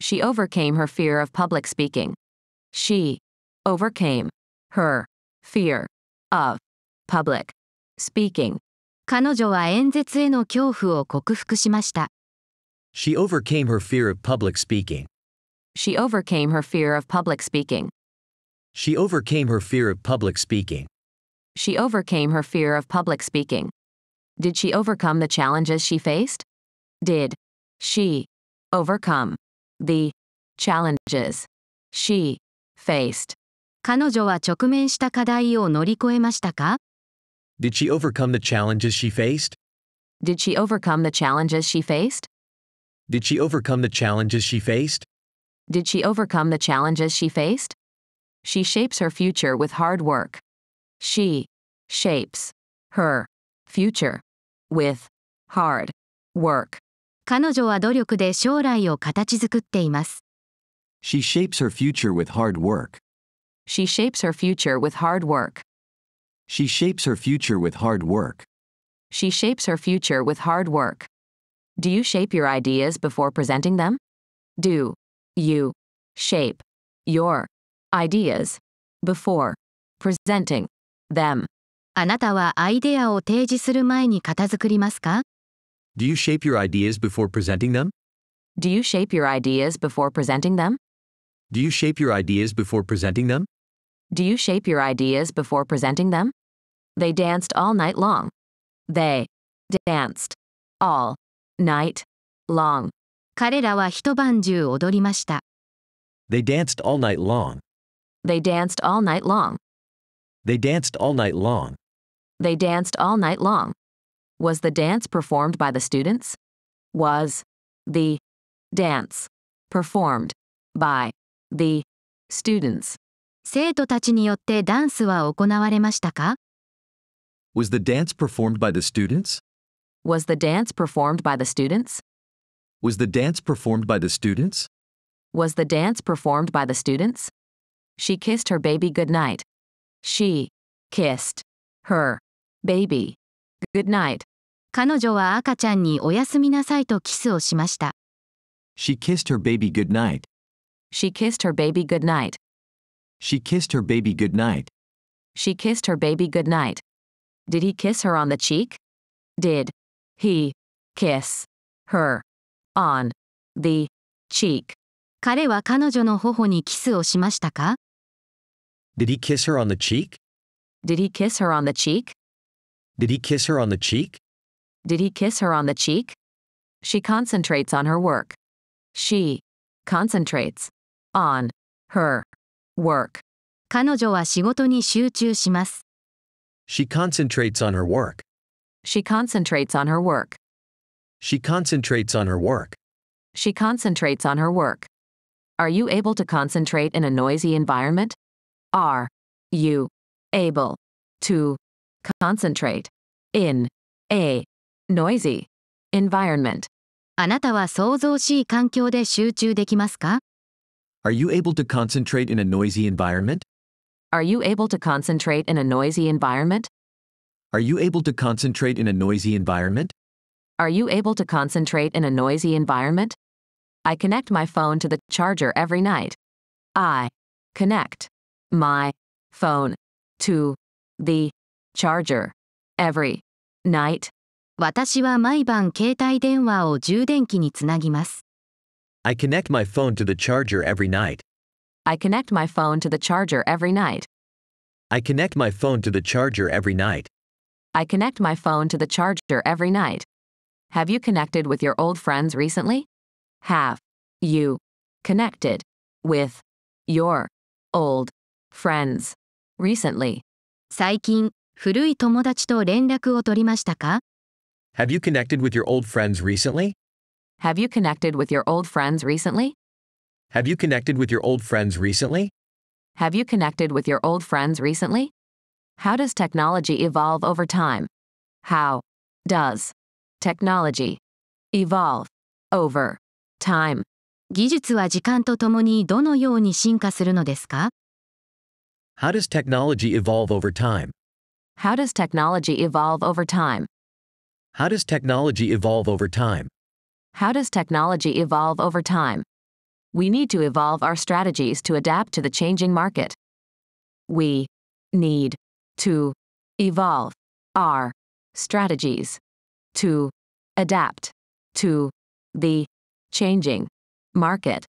She overcame her fear of public speaking. She overcame her fear of public speaking. 彼女は演説への恐怖を克服しました。 She overcame her fear of public speaking. She overcame her fear of public speaking. She overcame her fear of public speaking. She overcame her fear of public speaking. Did she overcome the challenges she faced? Did she overcome the challenges she faced? 彼女は直面した課題を乗り越えましたか Did she overcome the challenges she faced? Did she overcome the challenges she faced? Did she overcome the challenges she faced? Did she overcome the challenges she faced? She shapes her future with hard work. She shapes her future with hard work. 彼女は努力で将来を形作っています。She shapes her future with hard work. She shapes her future with hard work. She shapes her future with hard work. She shapes her future with hard work. Do you shape your ideas before presenting them? Do you shape your ideas before presenting them? あなたはアイデアを提示する前に片付りますか Do you shape your ideas before presenting them? Do you shape your ideas before presenting them? Do you shape your ideas before presenting them? Do you shape your ideas before presenting them? They danced all night long. They danced all night long. 彼らは一晩中踊りました。 They danced all night long. They danced all night long. They danced all night long. They danced all night long. Was the dance performed by the students? Was the dance performed by the students? 生徒たちによってダンスは行われましたか Was the dance performed by the students? Was the dance performed by the students? Was the dance performed by the students? Was the dance performed by the students? She kissed her baby goodnight. She kissed her baby goodnight. 彼女は赤ちゃんにおやすみなさいとキスをしました。She kissed her baby goodnight. She kissed her baby goodnight. She kissed her baby goodnight. She kissed her baby goodnight. Did he kiss her on the cheek? Did he kiss her on the cheek? 彼は彼女の頬にキスをしましたか Did he kiss her on the cheek? Did he kiss her on the cheek? Did he kiss her on the cheek? Did he kiss her on the cheek? She concentrates on her work. She concentrates on her work. 彼女は仕事に集中します。 She concentrates on her work. She concentrates on her work. She concentrates on her work. She concentrates on her work. Are you able to concentrate in a noisy environment? Are you able to concentrate in a noisy environment? あなたは想像しい環境で集中できますか Are you able to concentrate in a noisy environment? Are you able to concentrate in a noisy environment? Are you able to concentrate in a noisy environment? Are you able to concentrate in a noisy environment? I connect my phone to the charger every night. I connect my phone to the charger every night. 私は毎晩携帯電話を充電器につなぎます。 I connect my phone to the charger every night. I connect my phone to the charger every night. I connect my phone to the charger every night. I connect my phone to the charger every night. Have you connected with your old friends recently? Have you connected with your old friends recently? 最近、古い友達と連絡を取りましたか Have you connected with your old friends recently? Have you connected with your old friends recently? Have you connected with your old friends recently? Have you connected with your old friends recently? How does technology evolve over time? How does technology evolve over time? 技術は時間とともにどのように進化するのですか How does technology evolve over time? How does technology evolve over time? How does technology evolve over time? How does technology evolve over time? We need to evolve our strategies to adapt to the changing market. We need to evolve our strategies to adapt to the changing market.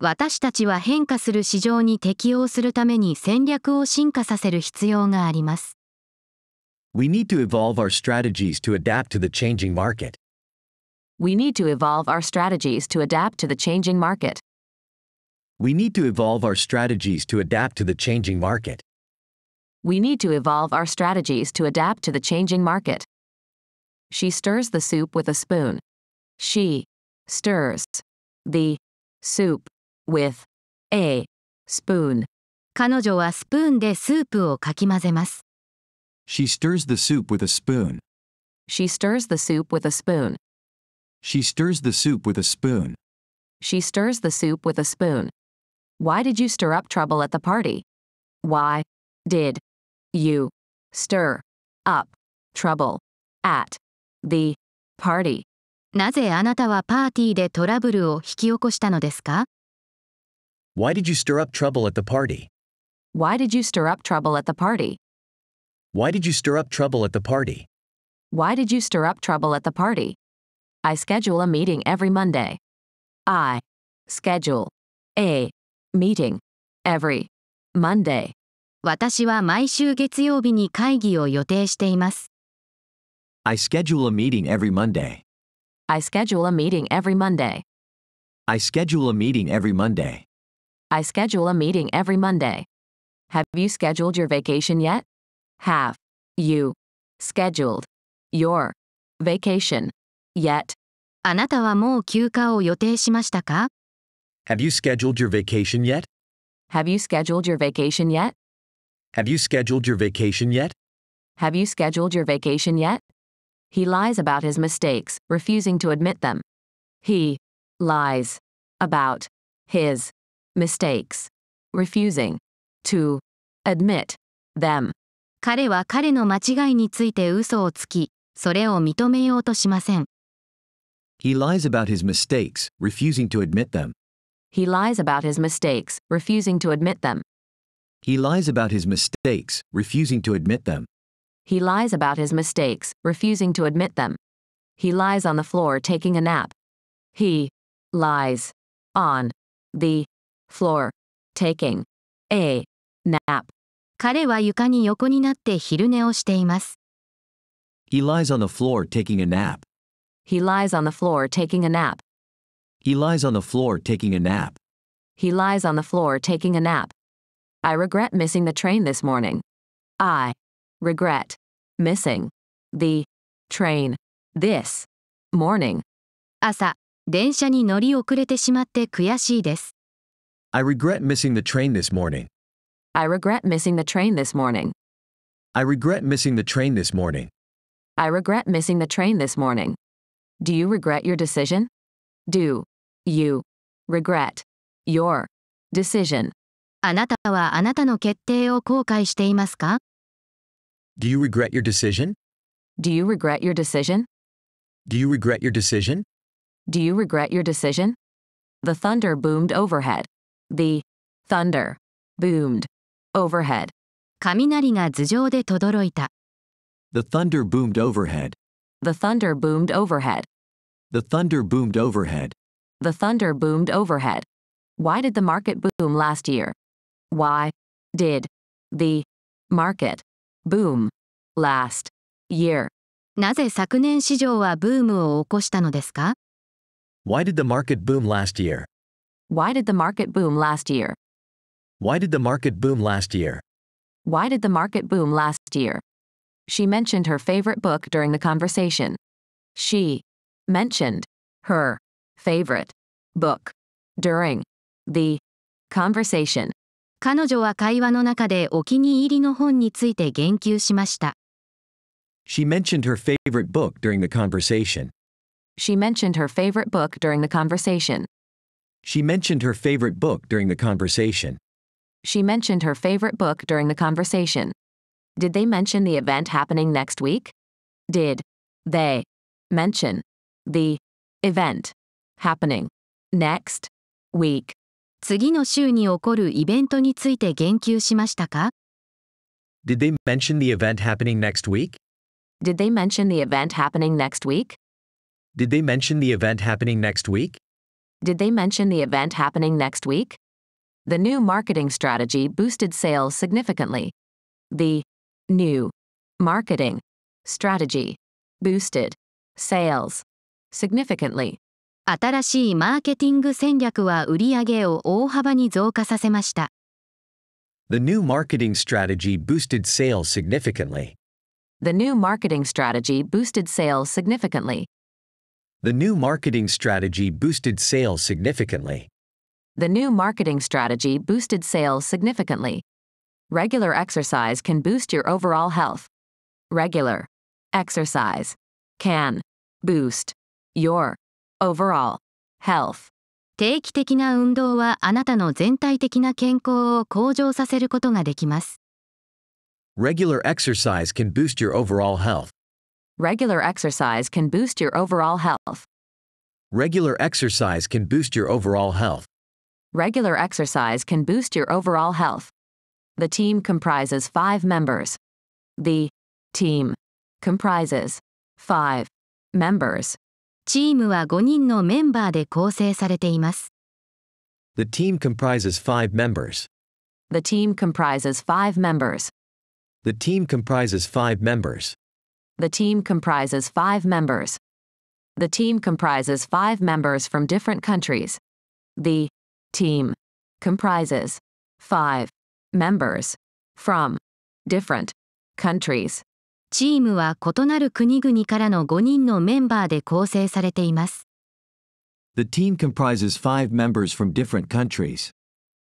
私たちは変化する市場に適応するために戦略を進化させる必要があります。 We need to evolve our strategies to adapt to the changing market. We need to evolve our strategies to adapt to the changing market. We need to evolve our strategies to adapt to the changing market. We need to evolve our strategies to adapt to the changing market. She stirs the soup with a spoon. She stirs the soup with a spoon. 彼女はスプーンでスープをかき混ぜます。 She stirs the soup with a spoon. She stirs the soup with a spoon. She stirs the soup with a spoon. She stirs the soup with a spoon. Why did you stir up trouble at the party? Why did you stir up trouble at the party? なぜあなたはパーティーでトラブルを引き起こしたのですか Why did you stir up trouble at the party? Why did you stir up trouble at the party? Why did you stir up trouble at the party? Why did you stir up trouble at the party? I schedule a meeting every Monday. I schedule a meeting every Monday. 私は毎週月曜日に会議を予定しています。 I schedule a meeting every Monday. I schedule a meeting every Monday. I schedule a meeting every Monday. I schedule a meeting every Monday. Have you scheduled your vacation yet? Have you scheduled your vacation yet? あなたはもう休暇を予定しましたか Have you scheduled your vacation yet? Have you scheduled your vacation yet? Have you scheduled your vacation yet? Have you scheduled your vacation yet? He lies about his mistakes, refusing to admit them. He lies about his mistakes, refusing to admit them. 彼は彼の間違いについて嘘をつき、それを認めようとしません。 He lies about his mistakes, refusing to admit them. He lies about his mistakes, refusing to admit them. He lies about his mistakes, refusing to admit them. He lies about his mistakes, refusing to admit them. He lies on the floor taking a nap. He lies on the floor taking a nap. 彼は床に横になって昼寝をしています。 He lies on the floor taking a nap. He lies on the floor taking a nap. He lies on the floor taking a nap. He lies on the floor taking a nap. I regret missing the train this morning. I regret missing the train this morning. 朝、電車に乗り遅れてしまって悔しいです。 I regret missing the train this morning. I regret missing the train this morning. I regret missing the train this morning. I regret missing the train this morning. Do you regret your decision? Do you regret your decision? あなたはあなたの決定を後悔していますか Do you regret your decision? Do you regret your decision? Do you regret your decision? Do you regret your decision? The thunder boomed overhead. The thunder boomed overhead. 雷が頭上で轟いた。 The thunder boomed overhead. The thunder boomed overhead. The thunder boomed overhead. The thunder boomed overhead. Why did the market boom last year? Why did the market boom last year? なぜ昨年市場はブームを起こしたのですか Why did the market boom last year? Why did the market boom last year? Why did the market boom last year? Why did the market boom last year? She mentioned her favorite book during the conversation. She mentioned her favorite book during the conversation. 彼女は会話の中でお気に入りの本について言及しました。 She mentioned her favorite book during the conversation. She mentioned her favorite book during the conversation. She mentioned her favorite book during the conversation. She mentioned her favorite book during the conversation. Did they mention the event happening next week? Did they mention the event happening next week? 次の週に起こるイベントについて言及しましたか Did they mention the event happening next week? Did they mention the event happening next week? Did they mention the event happening next week? Did they mention the event happening next week? The new marketing strategy boosted sales significantly. The new marketing strategy boosted sales significantly. 新しいマーケティング戦略は売上を大幅に増加させました。 The new marketing strategy boosted sales significantly. The new marketing strategy boosted sales significantly. The new marketing strategy boosted sales significantly. The new marketing strategy boosted sales significantly. Regular exercise can boost your overall health. Regular exercise can boost your overall health. 定期的な運動はあなたの全体的な健康を向上させることができます。 Regular exercise can boost your overall health. Regular exercise can boost your overall health. Regular exercise can boost your overall health. Regular exercise can boost your overall health. The team comprises five members. The team comprises five members. チームは5人のメンバーで構成されています。 The team comprises five members. The team comprises five members. The team comprises five members. The team comprises five members. The team comprises five members from different countries. The team comprises five members from different countries. チームは異なる国々からの5人のメンバーで構成されています。 The team comprises five members from different countries.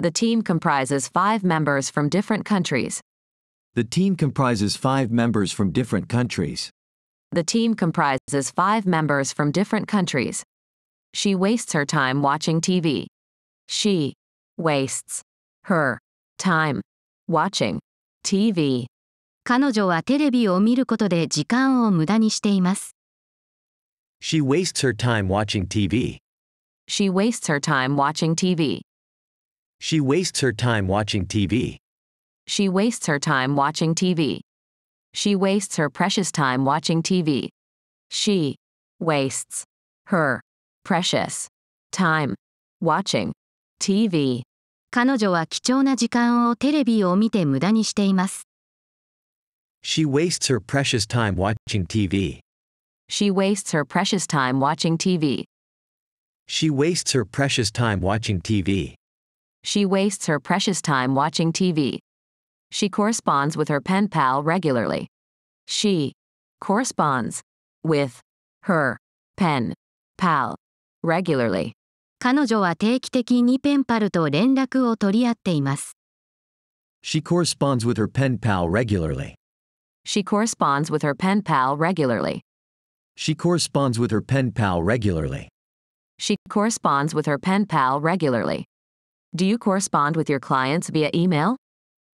The team comprises five members from different countries. The team comprises five members from different countries. The team comprises five members from different countries. She wastes her time watching TV. She wastes her time watching TV. 彼女はテレビを見ることで時間を無駄にしています。 She wastes her time watching TV. She wastes her time watching TV. She wastes her time watching TV. She wastes her time watching TV. She wastes her precious time watching TV. She wastes her precious time watching TV. 彼女は貴重な時間をテレビを見て無駄にしています。 She wastes her precious time watching TV. She wastes her precious time watching TV. She wastes her precious time watching TV. She wastes her precious time watching TV. She corresponds with her pen pal regularly. She corresponds with her pen pal regularly. 彼女は定期的にペンパルと連絡を取り合っています。 She corresponds with her pen pal regularly. She corresponds with her pen pal regularly. She corresponds with her pen pal regularly. She corresponds with her pen pal regularly. Do you correspond with your clients via email?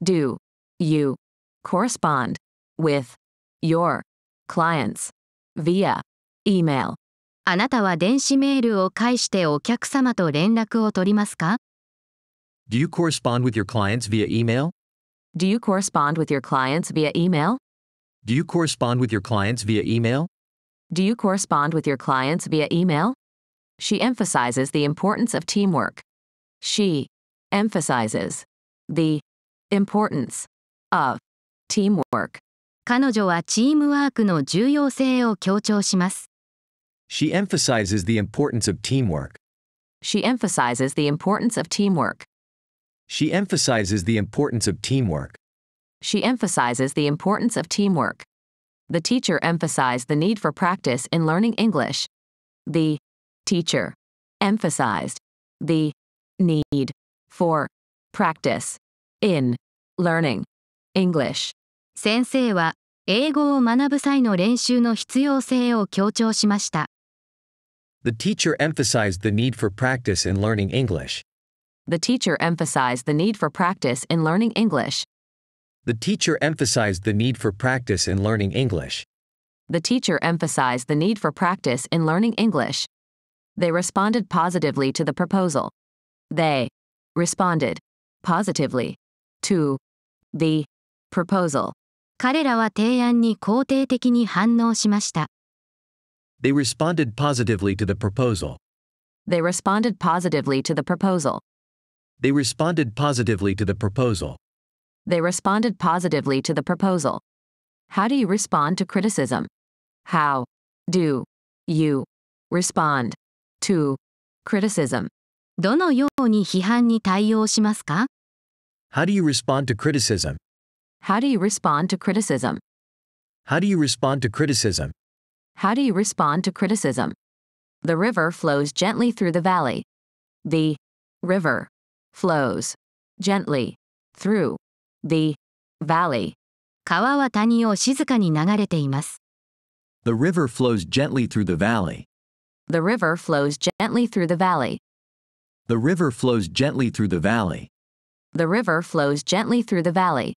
Do you correspond with your clients via email? あなたは電子メールを介してお客様と連絡を取りますか Do you correspond with your clients via email? Do you correspond with your clients via email? Do you correspond with your clients via email? Do you correspond with your clients via email? She emphasizes the importance of teamwork. She emphasizes the importance of teamwork. 彼女はチームワークの重要性を強調します。She emphasizes the importance of teamwork. She emphasizes the importance of teamwork. She emphasizes the importance of teamwork. She emphasizes the importance of teamwork. The teacher emphasized the need for practice in learning English. The teacher emphasized the need for practice in learning English. 先生は、 英語を学ぶ際の練習の必要性を強調しました。 The teacher emphasized the need for practice in learning English. The teacher emphasized the need for practice in learning English. The teacher emphasized the need for practice in learning English. The teacher emphasized the need for practice in learning English. They responded positively to the proposal. They responded positively to the proposal. 彼らは提案に肯定的に反応しました。 They responded positively to the proposal. They responded positively to the proposal. They responded positively to the proposal. They responded positively to the proposal. How do you respond to criticism? How do you respond to criticism? どのように批判に対応しますか How do you respond to criticism? How do you respond to criticism? How do you respond to criticism? How do you respond to criticism? The river flows gently through the valley. The river flows gently through the valley. 川は谷を静かに流れています。 The river flows gently through the valley. The river flows gently through the valley. The river flows gently through the valley. The river flows gently through the valley.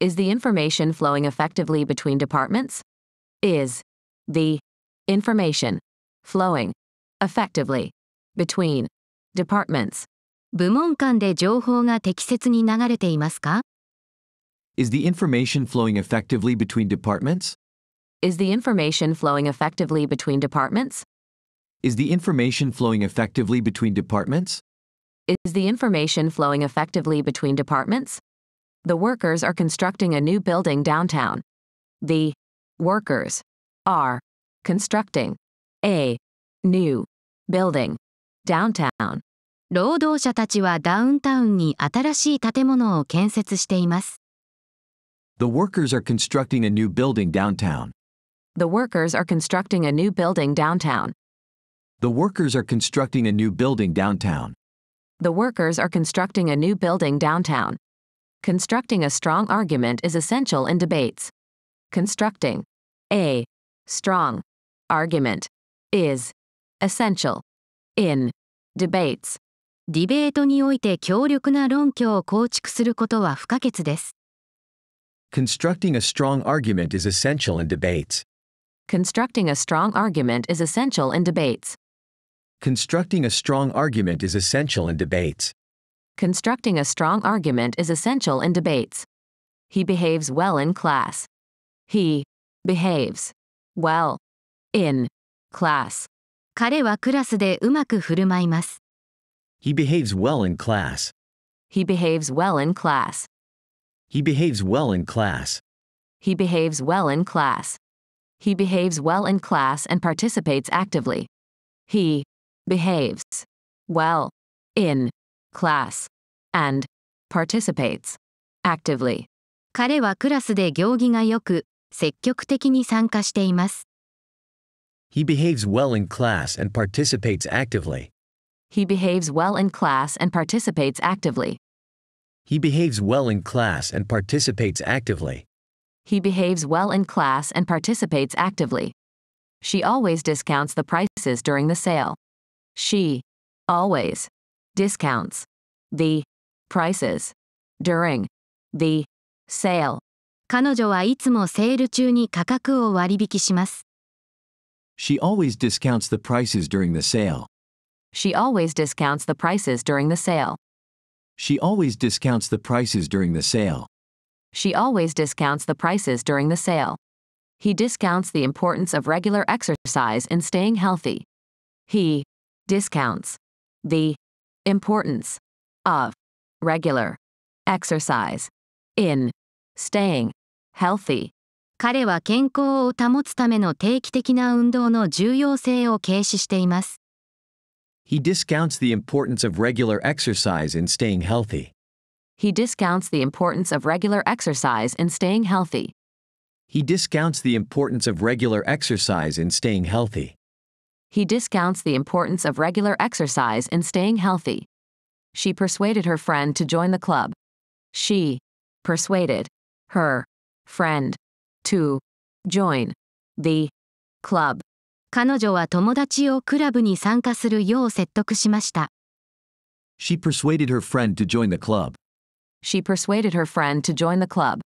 Is the information flowing effectively between departments? Is the information flowing effectively between departments? 部門間で情報が適切に流れていますか Is the information flowing effectively between departments? Is the information flowing effectively between departments? Is the information flowing effectively between departments? Is the information flowing effectively between departments? The workers are constructing a new building downtown. The workers are constructing a new building downtown. 労働者たちはダウンタウンに新しい建物を建設しています。 The workers are constructing a new building downtown. The workers are constructing a new building downtown. The workers are constructing a new building downtown. The workers are constructing a new building downtown. Constructing a strong argument is essential in debates. Constructing a strong argument is essential in debates. ディベートにおいて強力な論拠を構築することは不可欠です。 Constructing a strong argument is essential in debates. Constructing a strong argument is essential in debates. Constructing a strong argument is essential in debates. Constructing a strong argument is essential in debates. He behaves well in class. He behaves well in class. 彼はクラスでうまく振る舞います。 He behaves well in class. He behaves well in class. He behaves well in class. He behaves well in class. He behaves well in class and participates actively. He behaves well in class and participates actively. 彼はクラスで行儀が良く、積極的に参加しています。 He behaves well in class and participates actively. He behaves well in class and participates actively. He behaves well in class and participates actively. He behaves well in class and participates actively. She always discounts the prices during the sale. She always discounts the prices during the sale. 彼女はいつもセール中に価格を割引します。 She always discounts the prices during the sale. She always discounts the prices during the sale. She always discounts the prices during the sale. She always discounts the prices during the sale. He discounts the importance of regular exercise in staying healthy. He discounts the importance of regular exercise in staying healthy. 彼は健康を保つための定期的な運動の重要性を軽視しています。 He discounts the importance of regular exercise in staying healthy. He discounts the importance of regular exercise in staying healthy. He discounts the importance of regular exercise in staying healthy. He discounts the importance of regular exercise in staying healthy. She persuaded her friend to join the club. She persuaded her friend to join the club. 彼女は友達をクラブに参加するよう説得しました。 She persuaded her friend to join the club. She persuaded her friend to join the club.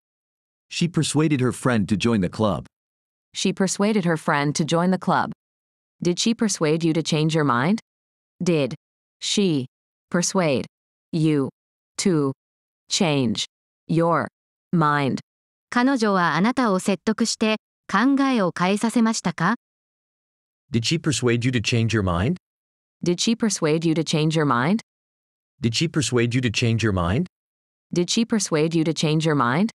She persuaded her friend to join the club. She persuaded her friend to join the club. Did she persuade you to change your mind? Did she persuade you to change your mind. 彼女はあなたを説得して考えを変えさせましたか Did she persuade you to change your mind? Did she persuade you to change your mind? Did she persuade you to change your mind? Did she persuade you to change your mind?